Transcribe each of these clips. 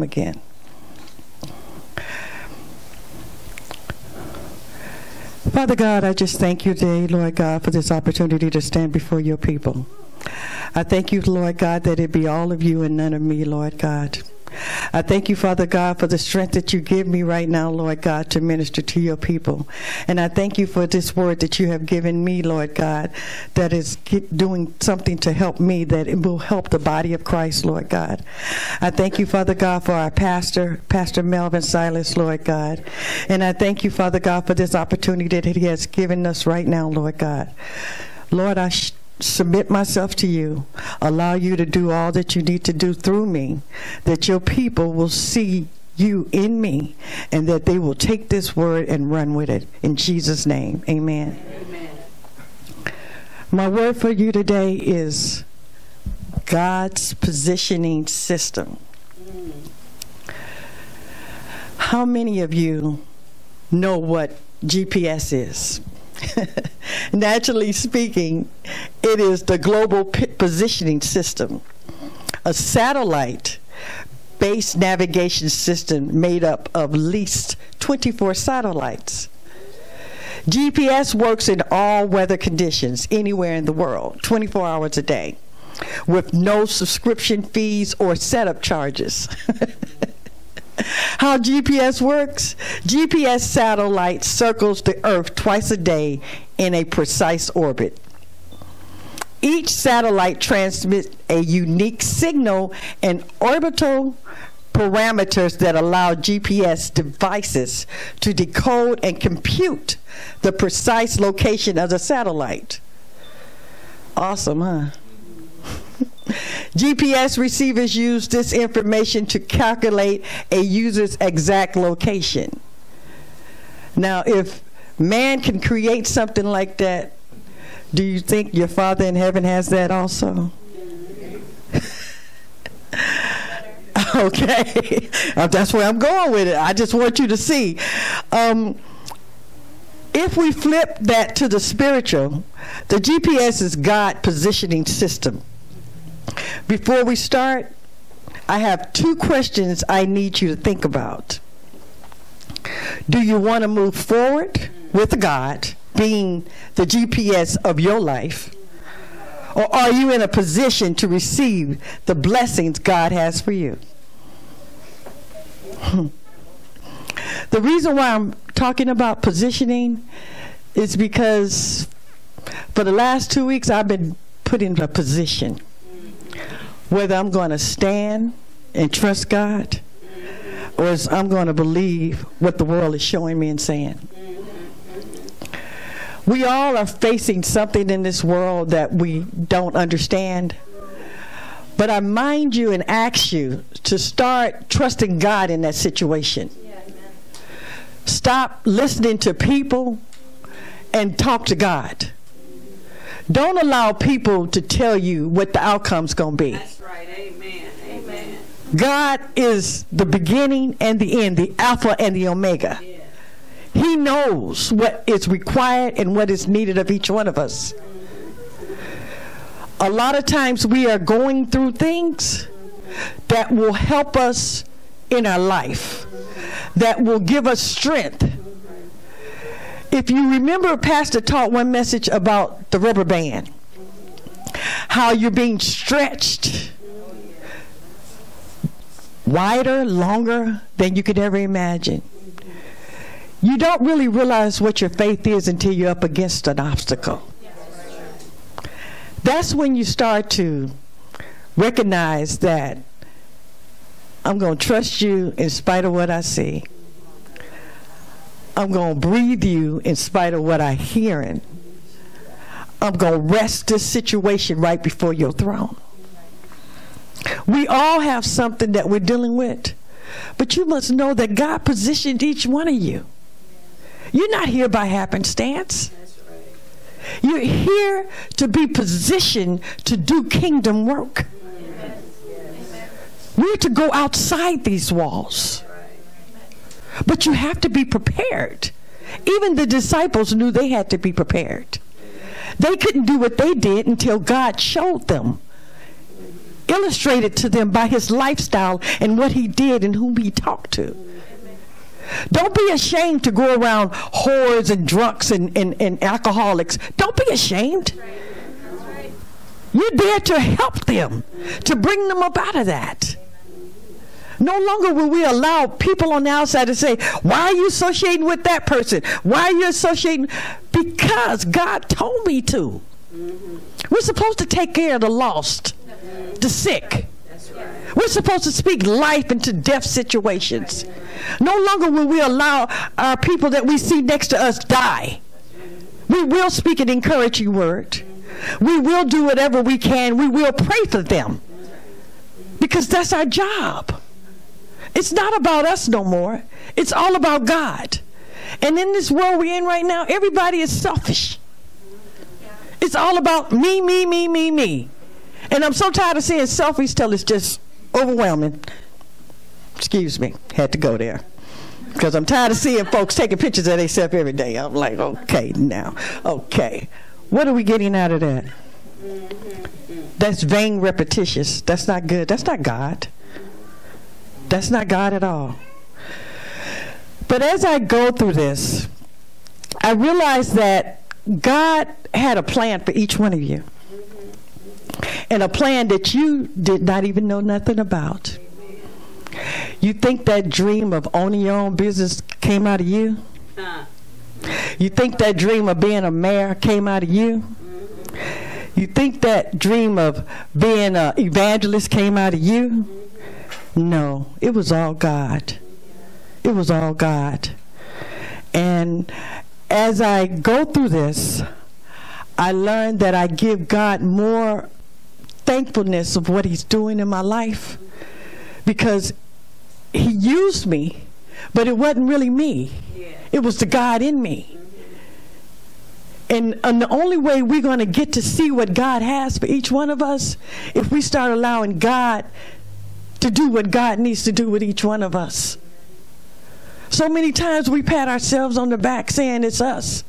again. Father God, I just thank you today, Lord God, for this opportunity to stand before your people. I thank you, Lord God, that it be all of you and none of me, Lord God. I thank you, Father God, for the strength that you give me right now, Lord God, to minister to your people. And I thank you for this word that you have given me, Lord God, that is doing something to help me, that it will help the body of Christ, Lord God. I thank you, Father God, for our pastor, Pastor Melvin Silas, Lord God. And I thank you, Father God, for this opportunity that he has given us right now, Lord God. Lord, I submit myself to you, allow you to do all that you need to do through me, that your people will see you in me, and that they will take this word and run with it. In Jesus' name, amen. amen. My word for you today is God's positioning system. How many of you know what GPS is? Naturally speaking, it is the global positioning system, a satellite based navigation system made up of at least 24 satellites. GPS works in all weather conditions anywhere in the world, 24 hours a day, with no subscription fees or setup charges. How GPS works? GPS satellite circles the Earth twice a day in a precise orbit. Each satellite transmits a unique signal and orbital parameters that allow GPS devices to decode and compute the precise location of the satellite. Awesome, huh? GPS receivers use this information to calculate a user's exact location. Now, if man can create something like that, do you think your Father in heaven has that also? okay, uh, that's where I'm going with it. I just want you to see. Um, if we flip that to the spiritual, the GPS is God positioning system. Before we start, I have two questions I need you to think about. Do you want to move forward with God being the GPS of your life? Or are you in a position to receive the blessings God has for you? Hmm. The reason why I'm talking about positioning is because for the last two weeks I've been put in a position whether I'm going to stand and trust God or I'm going to believe what the world is showing me and saying. We all are facing something in this world that we don't understand. But I mind you and ask you to start trusting God in that situation. Stop listening to people and talk to God. Don't allow people to tell you what the outcome's going to be. That's right. Amen. Amen. God is the beginning and the end, the Alpha and the Omega. Yeah. He knows what is required and what is needed of each one of us. A lot of times we are going through things that will help us in our life, that will give us strength if you remember, Pastor taught one message about the rubber band, how you're being stretched wider, longer than you could ever imagine. You don't really realize what your faith is until you're up against an obstacle. That's when you start to recognize that I'm going to trust you in spite of what I see. I'm going to breathe you in spite of what I'm hearing. I'm going to rest this situation right before your throne. We all have something that we're dealing with, but you must know that God positioned each one of you. You're not here by happenstance. You're here to be positioned to do kingdom work. We're to go outside these walls. But you have to be prepared. Even the disciples knew they had to be prepared. They couldn't do what they did until God showed them illustrated to them by his lifestyle and what he did and whom he talked to. Don't be ashamed to go around whores and drunks and, and, and alcoholics. Don't be ashamed. You're there to help them, to bring them up out of that. No longer will we allow people on the outside to say, Why are you associating with that person? Why are you associating? Because God told me to. We're supposed to take care of the lost, the sick. We're supposed to speak life into death situations. No longer will we allow our people that we see next to us die. We will speak an encouraging word. We will do whatever we can. We will pray for them because that's our job. It's not about us no more. It's all about God. And in this world we're in right now, everybody is selfish. It's all about me, me, me, me, me. And I'm so tired of seeing selfies till it's just overwhelming. Excuse me, had to go there. Because I'm tired of seeing folks taking pictures of themselves every day. I'm like, okay, now, okay. What are we getting out of that? That's vain repetitious. That's not good. That's not God. That's not God at all. But as I go through this, I realize that God had a plan for each one of you. And a plan that you did not even know nothing about. You think that dream of owning your own business came out of you? You think that dream of being a mayor came out of you? You think that dream of being an evangelist came out of you? No, it was all God. It was all God. And as I go through this, I learned that I give God more thankfulness of what He's doing in my life because He used me, but it wasn't really me. It was the God in me. And, and the only way we're going to get to see what God has for each one of us, if we start allowing God to do what God needs to do with each one of us. So many times we pat ourselves on the back saying it's us,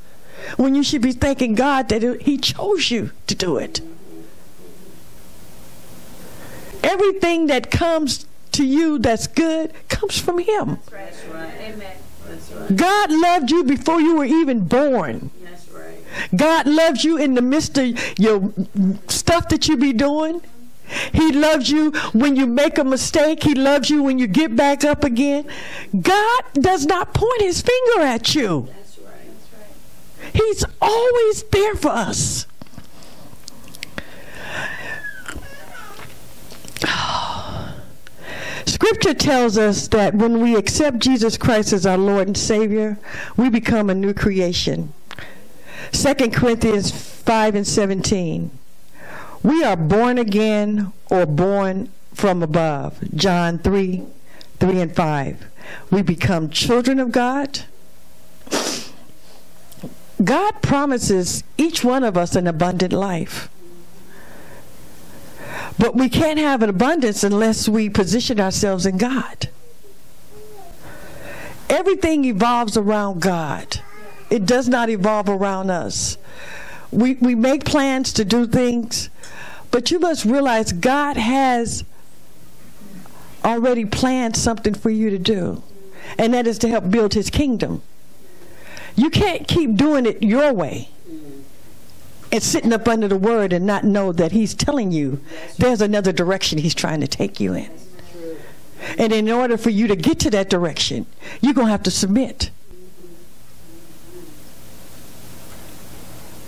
when you should be thanking God that He chose you to do it. Everything that comes to you that's good comes from Him. Right. Right. God loved you before you were even born. Right. God loves you in the midst of your stuff that you be doing. He loves you when you make a mistake. He loves you when you get back up again. God does not point his finger at you. That's right. That's right. He's always there for us. Scripture tells us that when we accept Jesus Christ as our Lord and Savior, we become a new creation. 2 Corinthians 5 and 17. We are born again or born from above. John 3 3 and 5. We become children of God. God promises each one of us an abundant life. But we can't have an abundance unless we position ourselves in God. Everything evolves around God. It does not evolve around us. We, we make plans to do things, but you must realize God has already planned something for you to do, and that is to help build his kingdom. You can't keep doing it your way and sitting up under the word and not know that he's telling you there's another direction he's trying to take you in. And in order for you to get to that direction, you're going to have to submit.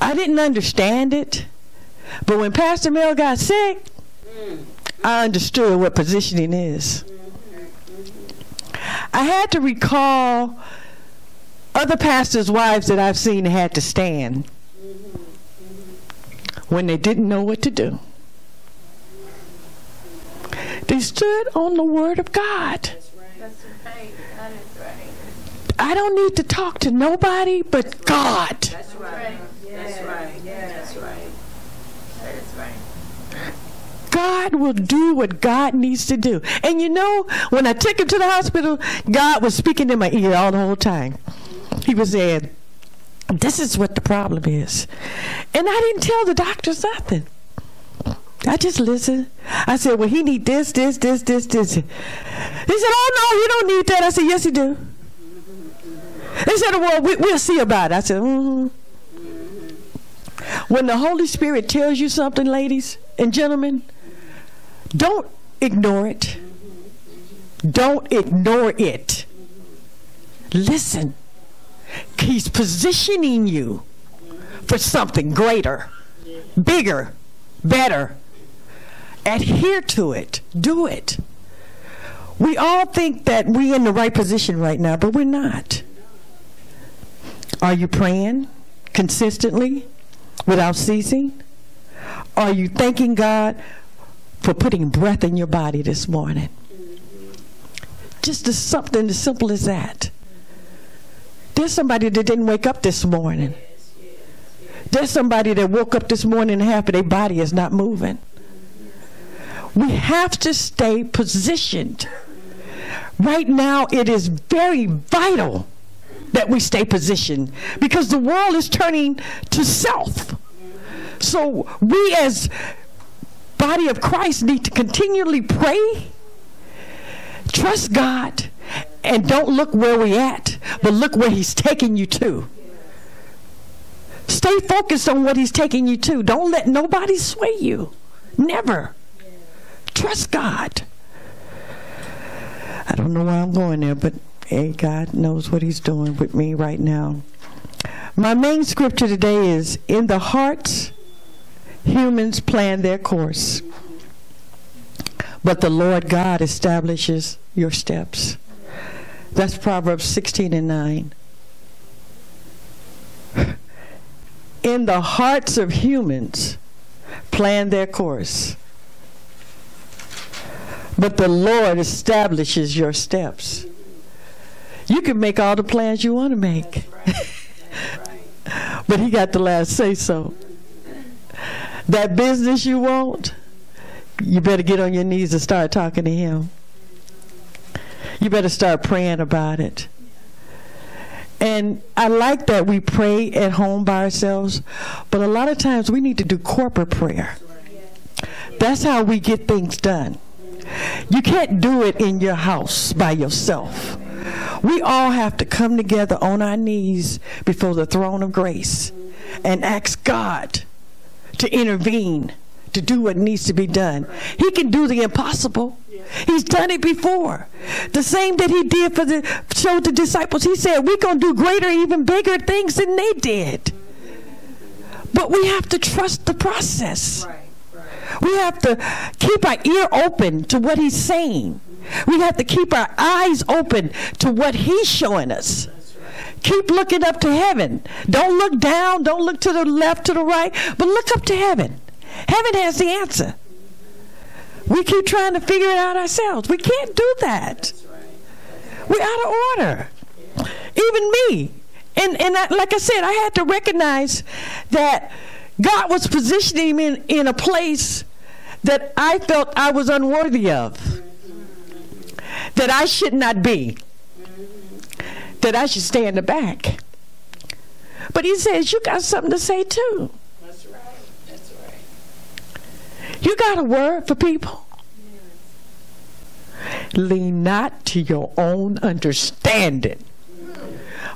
I didn't understand it, but when Pastor Mel got sick, I understood what positioning is. I had to recall other pastors' wives that I've seen had to stand when they didn't know what to do. They stood on the Word of God. I don't need to talk to nobody but God. That's right. That's right. That's right. That's right. God will do what God needs to do. And you know, when I took him to the hospital, God was speaking in my ear all the whole time. He was saying, this is what the problem is. And I didn't tell the doctors nothing. I just listened. I said, well, he need this, this, this, this, this. He said, oh, no, he don't need that. I said, yes, he do. He said, well, we, will see about it. I said, mm-hmm. When the Holy Spirit tells you something, ladies and gentlemen, don't ignore it. Don't ignore it. Listen. He's positioning you for something greater, bigger, better. Adhere to it. Do it. We all think that we're in the right position right now, but we're not. Are you praying consistently without ceasing? Are you thanking God for putting breath in your body this morning? Just as something as simple as that. There's somebody that didn't wake up this morning. There's somebody that woke up this morning and half of their body is not moving. We have to stay positioned. Right now, it is very vital that we stay positioned because the world is turning to self. So we as body of Christ need to continually pray, trust God, and don't look where we at, but look where he's taking you to. Stay focused on what he's taking you to. Don't let nobody sway you. Never. Trust God. I don't know why I'm going there, but hey, God knows what he's doing with me right now. My main scripture today is In the hearts, humans plan their course, but the Lord God establishes your steps. That's Proverbs 16 and 9. In the hearts of humans, plan their course. But the Lord establishes your steps. You can make all the plans you want to make. but he got the last say so. That business you want, you better get on your knees and start talking to him you better start praying about it. And I like that we pray at home by ourselves, but a lot of times we need to do corporate prayer. That's how we get things done. You can't do it in your house by yourself. We all have to come together on our knees before the throne of grace and ask God to intervene, to do what needs to be done. He can do the impossible. He's done it before. The same that he did for the showed the disciples. He said, We're gonna do greater, even bigger things than they did. But we have to trust the process. We have to keep our ear open to what he's saying. We have to keep our eyes open to what he's showing us. Keep looking up to heaven. Don't look down, don't look to the left, to the right, but look up to heaven. Heaven has the answer. We keep trying to figure it out ourselves. We can't do that. We're out of order. Even me. And, and I, like I said, I had to recognize that God was positioning me in, in a place that I felt I was unworthy of, that I should not be, that I should stay in the back. But He says, You got something to say too. You got a word for people? Lean not to your own understanding,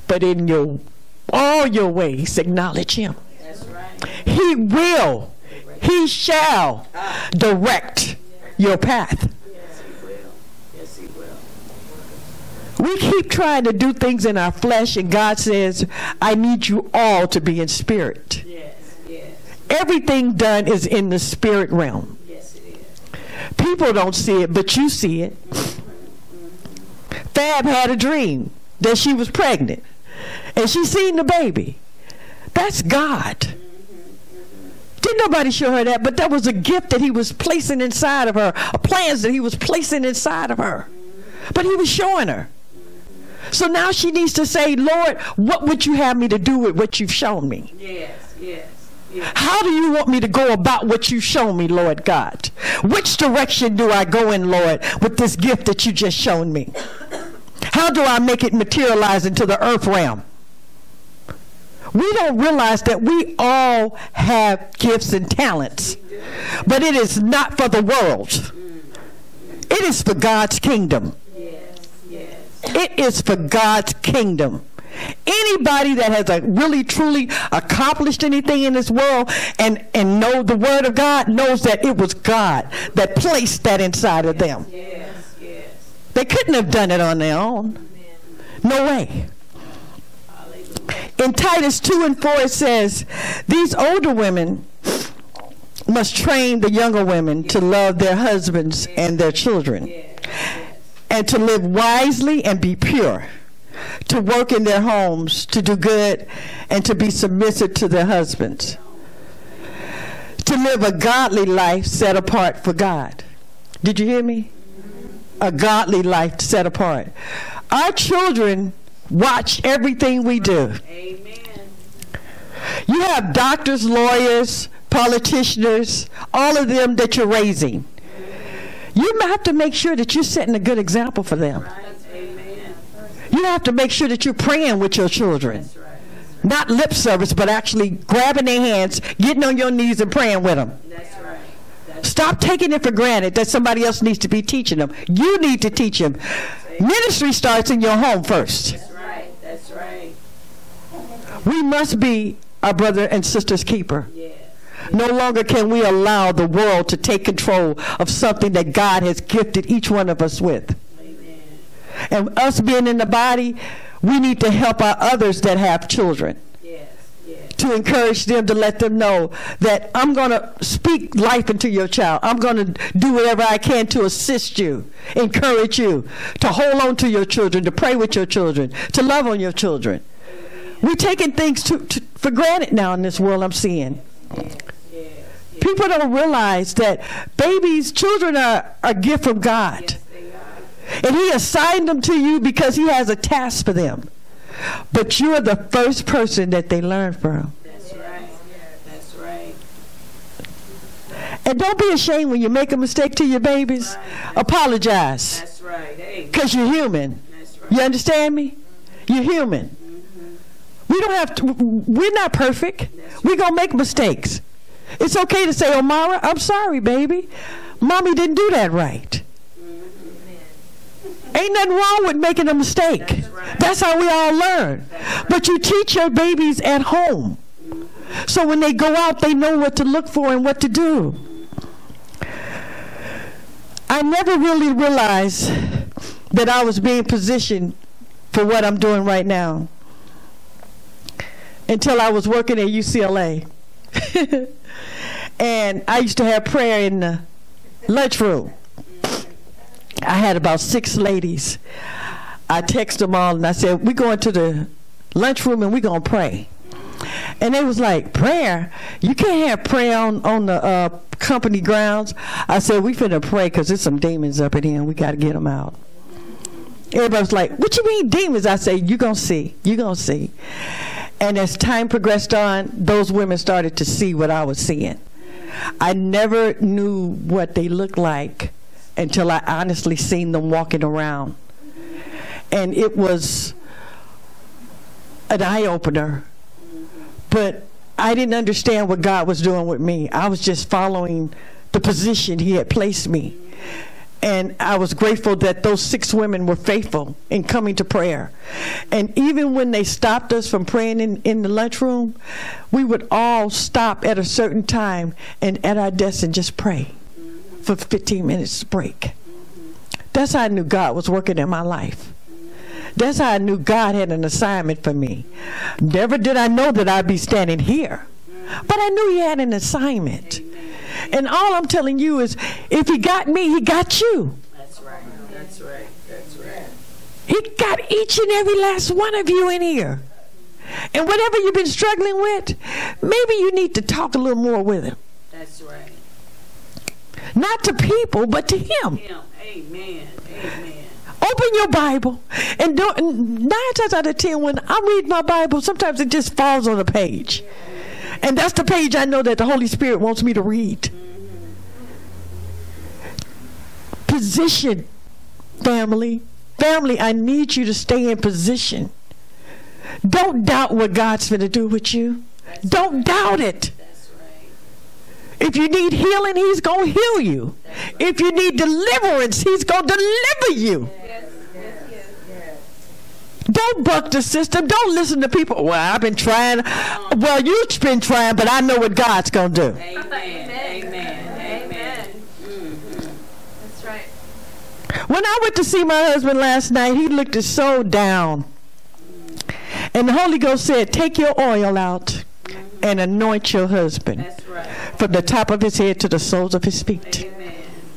but in your all your ways acknowledge him. He will, he shall direct your path. We keep trying to do things in our flesh, and God says, I need you all to be in spirit. Everything done is in the spirit realm. Yes, it is. People don't see it, but you see it. Fab had a dream that she was pregnant, and she seen the baby. That's God. Didn't nobody show her that, but that was a gift that he was placing inside of her, a plans that he was placing inside of her. But he was showing her. So now she needs to say, Lord, what would you have me to do with what you've shown me? Yes, yes. How do you want me to go about what you show me, Lord God? Which direction do I go in, Lord, with this gift that you just shown me? How do I make it materialize into the earth realm? we don't realize that we all have gifts and talents, but it is not for the world. It is for God's kingdom. Yes, yes. It is for God's kingdom. Anybody that has a really truly accomplished anything in this world and, and know the word of God knows that it was God that placed that inside of them. Yes, yes. They couldn't have done it on their own. No way. In Titus 2 and 4, it says, These older women must train the younger women to love their husbands and their children, and to live wisely and be pure, to work in their homes, to do good, and to be submissive to their husbands, to live a godly life set apart for God. Did you hear me? A godly life set apart. Our children watch everything we do. Amen. You have doctors, lawyers, politicians, all of them that you're raising. You have to make sure that you're setting a good example for them. Right. You have to make sure that you're praying with your children. That's right. Not lip service, but actually grabbing their hands, getting on your knees and praying with them. That's right. That's Stop taking it for granted that somebody else needs to be teaching them. You need to teach them. Ministry starts in your home first. that's right. That's right. We must be our brother and sister's keeper. Yes. No longer can we allow the world to take control of something that God has gifted each one of us with. And us being in the body, we need to help our others that have children Yes. Yes. to encourage them to let them know that I'm going to speak life into your child. I'm going to do whatever I can to assist you, encourage you, to hold on to your children, to pray with your children, to love on your children. We're taking things to, to, for granted now in this world I'm seeing. People don't realize that babies, children are a gift from God. Are. And He assigned them to you because He has a task for them. But you're the first person that they learn from. That's right. That's right. And don't be ashamed when you make a mistake to your babies. Apologize. That's right. Hey. Because you're human. That's right. You understand me? You're human. Mm-hmm. We don't have to, we're not perfect. We're going to make mistakes. It's okay to say, Omara, I'm sorry, baby. Mommy didn't do that right. Ain't nothing wrong with making a mistake. right. That's how we all learn. But you teach your babies at home. So when they go out, they know what to look for and what to do. I never really realized that I was being positioned for what I'm doing right now until I was working at UCLA. and I used to have prayer in the lunchroom. I had about six ladies. I texted them all and I said, We're going to the lunchroom and we're going to pray. And they was like, Prayer? You can't have prayer on, on the uh, company grounds. I said, We finna pray because there's some demons up in here and we got to get them out. Everybody was like, What you mean demons? I said, you going to see. you going to see. And as time progressed on, those women started to see what I was seeing. I never knew what they looked like until I honestly seen them walking around. And it was an eye opener. But I didn't understand what God was doing with me. I was just following the position He had placed me. And I was grateful that those six women were faithful in coming to prayer. And even when they stopped us from praying in, in the lunchroom, we would all stop at a certain time and at our desk and just pray for 15 minutes break. That's how I knew God was working in my life. That's how I knew God had an assignment for me. Never did I know that I'd be standing here, but I knew He had an assignment. And all I'm telling you is if He got me, He got you. That's right. That's right. That's right. He got each and every last one of you in here. And whatever you've been struggling with, maybe you need to talk a little more with Him. That's right. Not to people, but to Him. Him. Amen. Amen. Open your Bible and don't. and Nine times out of ten, when I read my Bible, sometimes it just falls on a page, and that's the page I know that the Holy Spirit wants me to read. Position, family, family. I need you to stay in position. Don't doubt what God's going to do with you. Don't doubt it. If you need healing, He's going to heal you. If you need deliverance, He's going to deliver you. Don't buck the system. Don't listen to people. Well, I've been trying. Well, you've been trying, but I know what God's going to do. Amen. Amen. Amen. That's right. When I went to see my husband last night, he looked so down. And the Holy Ghost said, Take your oil out and anoint your husband right. from the top of his head to the soles of his feet. Amen.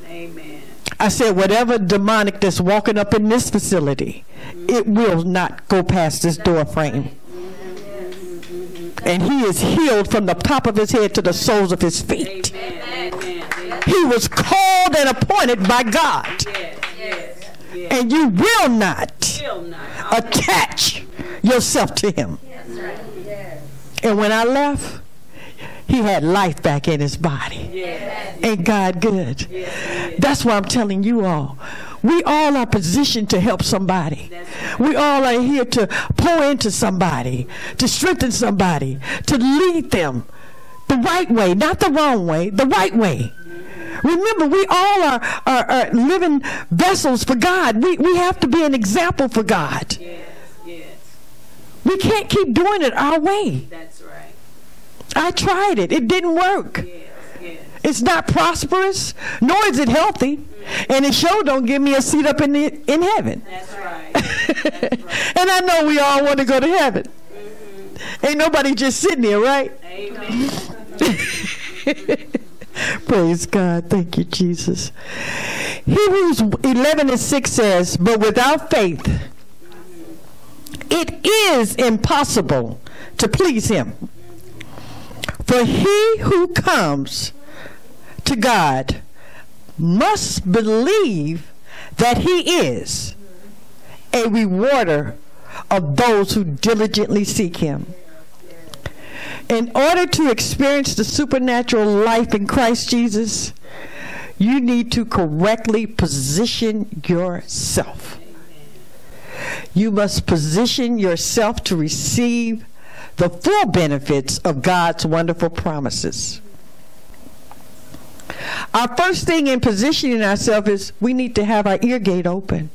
Amen. I said, Whatever demonic that's walking up in this facility, mm-hmm. it will not go past this door frame. Mm-hmm. And he is healed from the top of his head to the soles of his feet. Amen. Amen. He was called and appointed by God. Yes. Yes. And you will not Still not. attach yourself to him. And when I left, he had life back in his body. Yes. Ain't God good? Yes. That's why I'm telling you all. We all are positioned to help somebody. That's We all are here to pour into somebody, to strengthen somebody, to lead them the right way, not the wrong way, the right way. Remember, we all are, are, are living vessels for God. We, we have to be an example for God. Yes. We can't keep doing it our way. That's right. I tried it, it didn't work. Yes. Yes. It's not prosperous, nor is it healthy. Mm-hmm. And it sure don't give me a seat up in, the, in heaven. That's right. That's right. and I know we all want to go to heaven. Mm-hmm. Ain't nobody just sitting here, right? Amen. Praise God. Thank you, Jesus. Hebrews 11 and 6 says, But without faith, it is impossible to please Him. For he who comes to God must believe that He is a rewarder of those who diligently seek Him. In order to experience the supernatural life in Christ Jesus, you need to correctly position yourself. You must position yourself to receive the full benefits of God's wonderful promises. Our first thing in positioning ourselves is we need to have our ear gate open.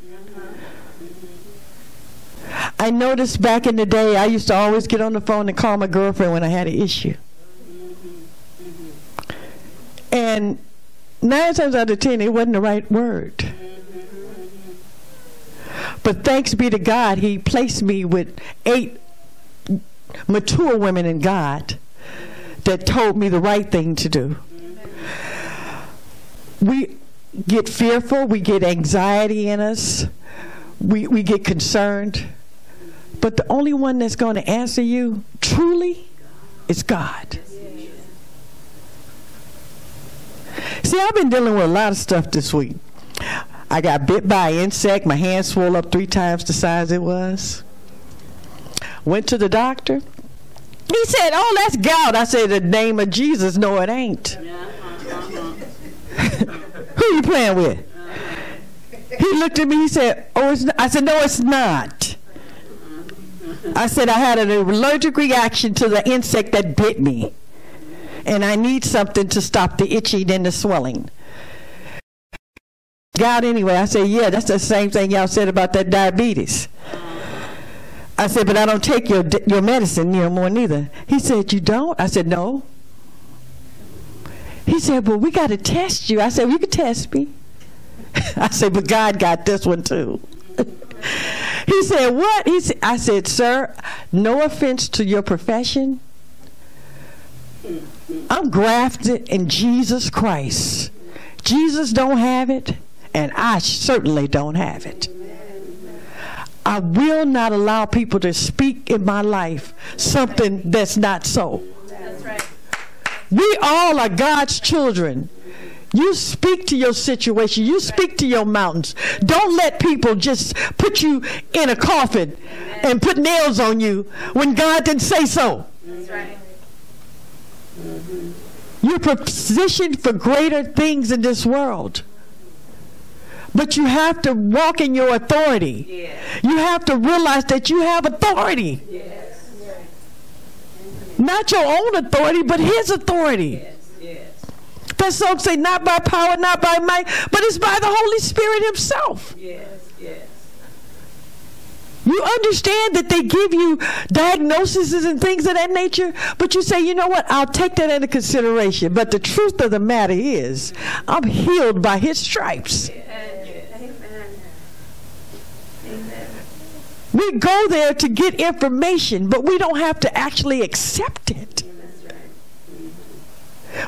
I noticed back in the day, I used to always get on the phone and call my girlfriend when I had an issue. And nine times out of ten, it wasn't the right word. But thanks be to God, He placed me with eight mature women in God that told me the right thing to do. We get fearful, we get anxiety in us, we, we get concerned. But the only one that's going to answer you truly is God. See, I've been dealing with a lot of stuff this week. I got bit by an insect. My hand swelled up three times the size it was. Went to the doctor. He said, Oh, that's gout. I said, The name of Jesus. No, it ain't. Who you playing with? He looked at me. He said, Oh, it's not. I said, No, it's not. I said, I had an allergic reaction to the insect that bit me. And I need something to stop the itching and the swelling. Gout anyway. I said, Yeah, that's the same thing y'all said about that diabetes. I said, but I don't take your your medicine no more neither. He said, you don't? I said, no. He said, well, we got to test you. I said, well, you can test me. I said, but God got this one too. he said, what? He said, I said, sir, no offense to your profession. I'm grafted in Jesus Christ. Jesus don't have it, and I certainly don't have it. I will not allow people to speak in my life something that's not so. That's right. We all are God's children. You speak to your situation. You speak to your mountains. Don't let people just put you in a coffin and put nails on you when God didn't say so. That's right. You're positioned for greater things in this world. But you have to walk in your authority. Yes. You have to realize that you have authority. Yes. Not your own authority, but his authority. Yes. Yes. That song say, not by power, not by might, but it's by the Holy Spirit himself. Yes. Yes. You understand that they give you diagnoses and things of that nature, but you say, you know what, I'll take that into consideration. But the truth of the matter is, I'm healed by his stripes. We go there to get information, but we don't have to actually accept it.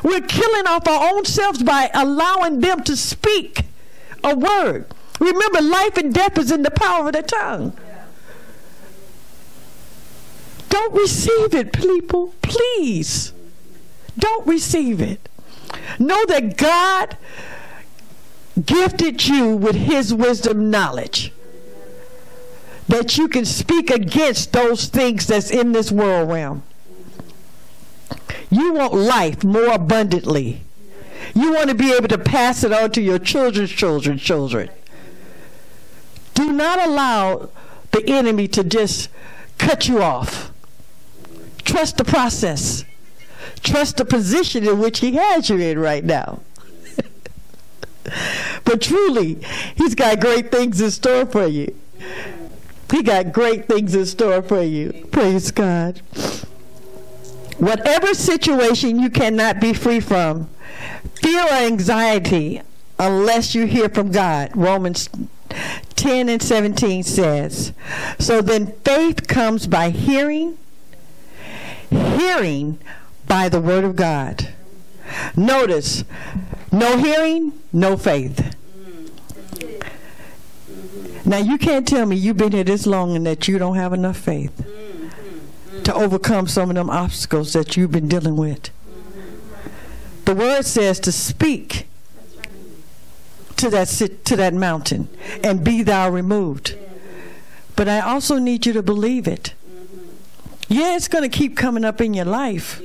We're killing off our own selves by allowing them to speak a word. Remember, life and death is in the power of the tongue. Don't receive it, people. Please. Don't receive it. Know that God gifted you with his wisdom knowledge. That you can speak against those things that's in this world realm. You want life more abundantly. You want to be able to pass it on to your children's children's children. Do not allow the enemy to just cut you off. Trust the process. Trust the position in which he has you in right now. but truly, he's got great things in store for you. He got great things in store for you. Praise God. Whatever situation you cannot be free from, or anxiety unless you hear from God. Romans 10 and 17 says, So then faith comes by hearing, hearing by the word of God. Notice, no hearing, no faith. Now you can't tell me you've been here this long and that you don't have enough faith mm, mm, to mm. overcome some of them obstacles that you've been dealing with. The word says to speak to that to that mountain and be thou removed. But I also need you to believe it. Mm-hmm. Yeah, it's going to keep coming up in your life.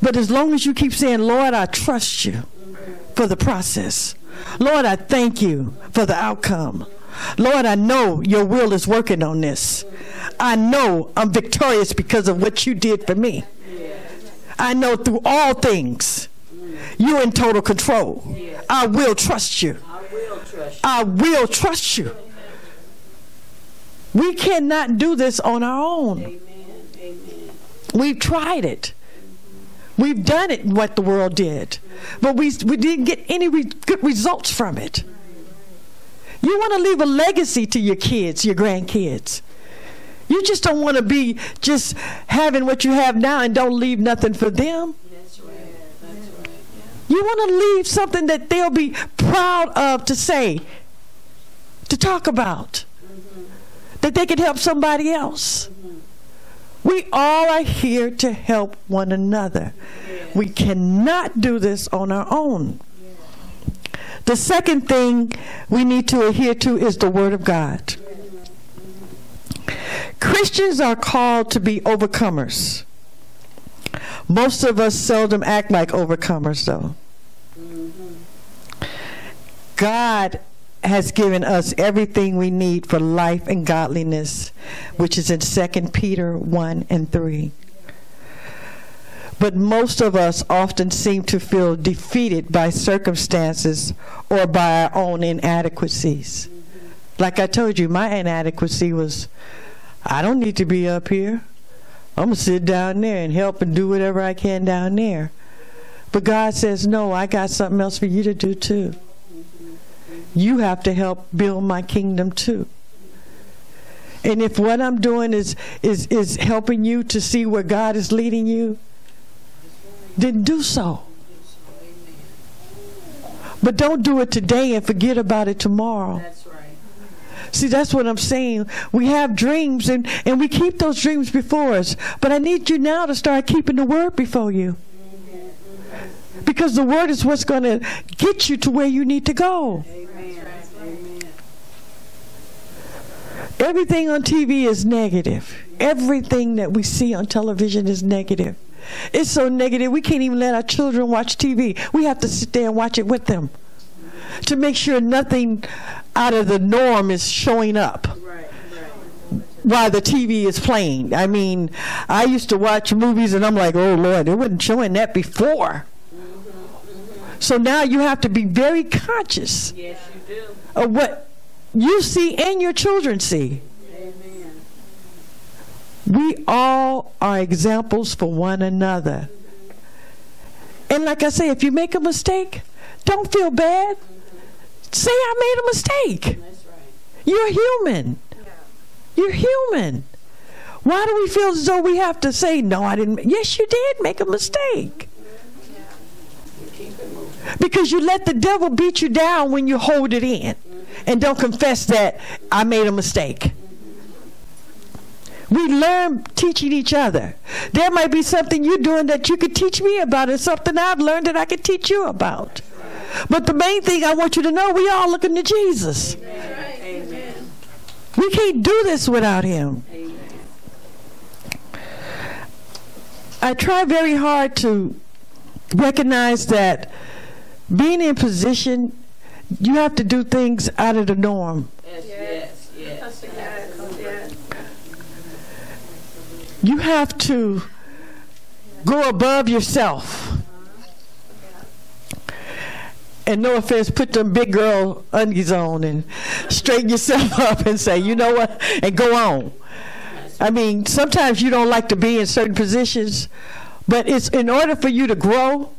But as long as you keep saying, Lord, I trust you mm-hmm. for the process. Lord, I thank you for the outcome. Lord, I know your will is working on this. I know I'm victorious because of what you did for me. I know through all things, you're in total control. I will trust you. I will trust you. We cannot do this on our own. We've tried it. We've done it what the world did, but we, we didn't get any re- good results from it. You want to leave a legacy to your kids, your grandkids. You just don't want to be just having what you have now and don't leave nothing for them. That's right. That's right. You want to leave something that they'll be proud of to say, to talk about, mm-hmm. that they can help somebody else. Mm-hmm. We all are here to help one another. We cannot do this on our own. The second thing we need to adhere to is the Word of God. Christians are called to be overcomers. Most of us seldom act like overcomers, though. God has given us everything we need for life and godliness, which is in 2 Peter 1 and 3. But most of us often seem to feel defeated by circumstances or by our own inadequacies. Like I told you, my inadequacy was I don't need to be up here. I'm going to sit down there and help and do whatever I can down there. But God says, no, I got something else for you to do too. You have to help build my kingdom too. And if what I'm doing is, is, is helping you to see where God is leading you, then do so. But don't do it today and forget about it tomorrow. That's right. See, that's what I'm saying. We have dreams and, and we keep those dreams before us. But I need you now to start keeping the word before you. Because the word is what's going to get you to where you need to go. Amen. Amen. Everything on TV is negative. Everything that we see on television is negative. It's so negative we can't even let our children watch TV. We have to sit there and watch it with them. to make sure nothing out of the norm is showing up Right, right. while the TV is playing. I mean, I used to watch movies and I'm like, oh Lord, it wasn't showing that before. So now you have to be very conscious Yes, you do. of what you see and your children see. We all are examples for one another. And like I say, if you make a mistake, don't feel bad. Say, I made a mistake. You're human. You're human. Why do we feel as though we have to say, no, I didn't? Yes, you did make a mistake. Because you let the devil beat you down when you hold it in and don't confess that I made a mistake. We learn teaching each other. There might be something you're doing that you could teach me about, and something I've learned that I could teach you about. But the main thing I want you to know, we all looking to Jesus. Amen. We can't do this without Him. Amen. I try very hard to recognize that being in position, you have to do things out of the norm. Yes, yes, yes. That's a yes. Yes. You have to go above yourself. And no offense, put them big girl undies on and straighten yourself up and say, you know what, and go on. I mean, sometimes you don't like to be in certain positions, but it's in order for you to grow,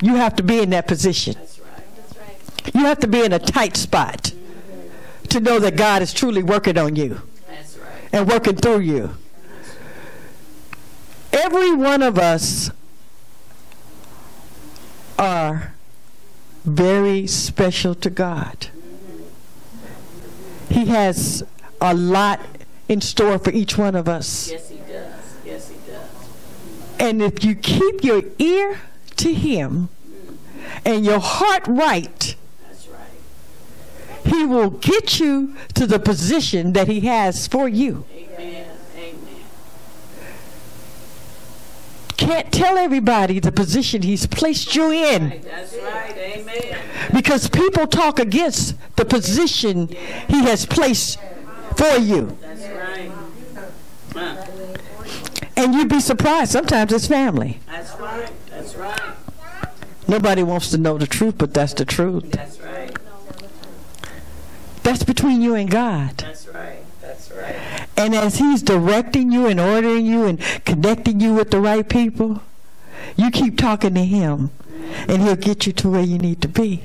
you have to be in that position. That's right. That's right. You have to be in a tight spot to know that God is truly working on you That's right. and working through you. Every one of us are very special to God. He has a lot in store for each one of us. Yes, he does. Yes, he does. And if you keep your ear to Him and your heart right, That's right. He will get you to the position that He has for you. Amen. Amen. Can't tell everybody the position He's placed you in That's right. Amen. because people talk against the position He has placed for you. That's right. Huh. And you'd be surprised. Sometimes it's family. That's right. That's right. Nobody wants to know the truth, but that's the truth. That's right. That's between you and God. That's right. And as He's directing you and ordering you and connecting you with the right people, you keep talking to Him, and He'll get you to where you need to be.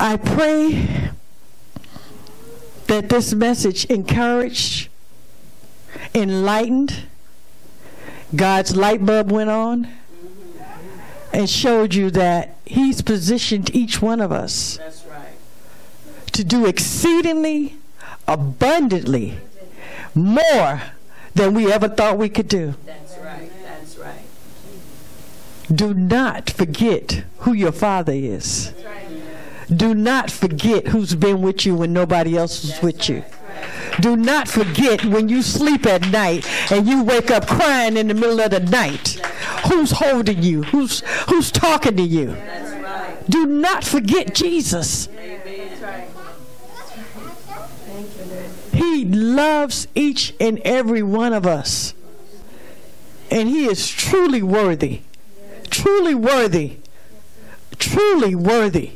I pray that this message encouraged, enlightened, God's light bulb went on, and showed you that He's positioned each one of us right. to do exceedingly abundantly more than we ever thought we could do. That's right. That's right. Do not forget who your father is. That's right. Do not forget who's been with you when nobody else was with you. Do not forget when you sleep at night and you wake up crying in the middle of the night. Who's holding you? Who's who's talking to you? That's right. Do not forget Jesus. Amen. That's right. He loves each and every one of us. And he is truly worthy. Truly worthy. Truly worthy.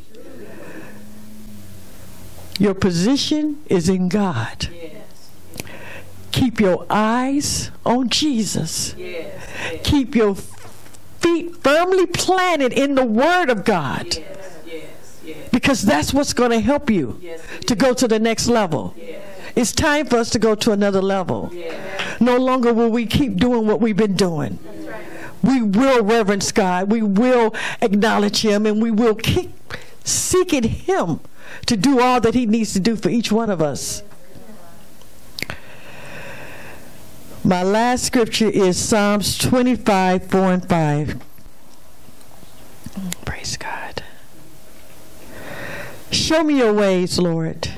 Your position is in God. Keep your eyes on Jesus. Keep your feet firmly planted in the Word of God. Because that's what's going to help you Yes. to go to the next level. Yes. It's time for us to go to another level. Yes. No longer will we keep doing what we've been doing. We will reverence God. We will acknowledge Him and we will keep seeking Him to do all that He needs to do for each one of us. My last scripture is Psalms 25, 4 and 5. Praise God. Show me your ways, Lord.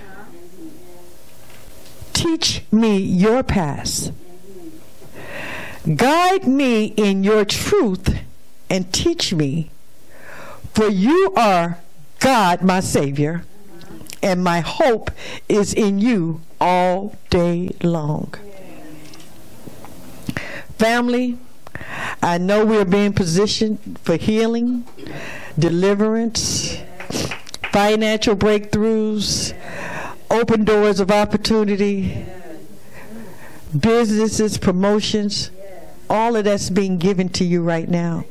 Teach me your paths. Guide me in your truth and teach me, For you are God, my Savior, and my hope is in you all day long. Family, I know we're being positioned for healing, deliverance, financial breakthroughs, open doors of opportunity, businesses, promotions. All of that's being given to you right now.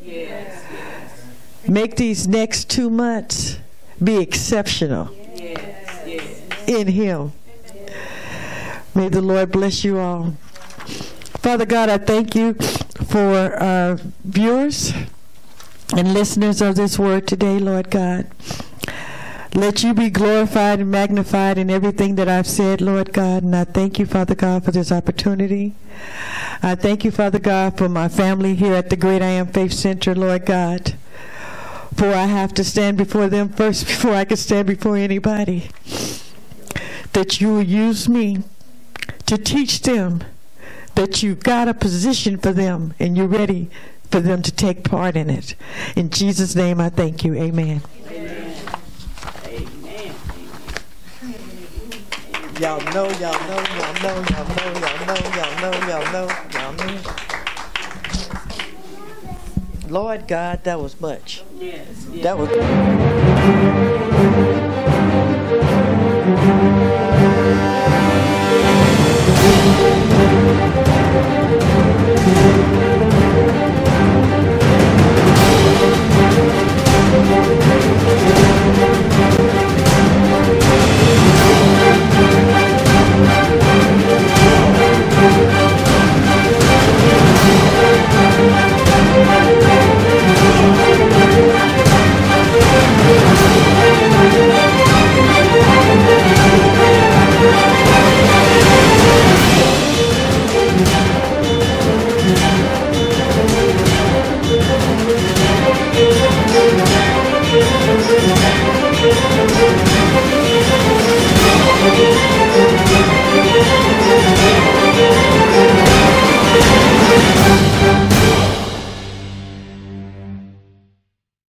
Make these next two months be exceptional in Him. May the Lord bless you all. Father God, I thank you for our viewers and listeners of this word today, Lord God. Let you be glorified and magnified in everything that I've said, Lord God. And I thank you, Father God, for this opportunity. I thank you, Father God, for my family here at the Great I Am Faith Center, Lord God. For I have to stand before them first before I can stand before anybody. That you will use me to teach them that you've got a position for them and you're ready for them to take part in it. In Jesus' name, I thank you. Amen. Amen. Y'all know, y'all know, y'all know, y'all know, y'all know, y'all know, y'all know, y'all know. Lord God, that was much. Yes. Yes. That was.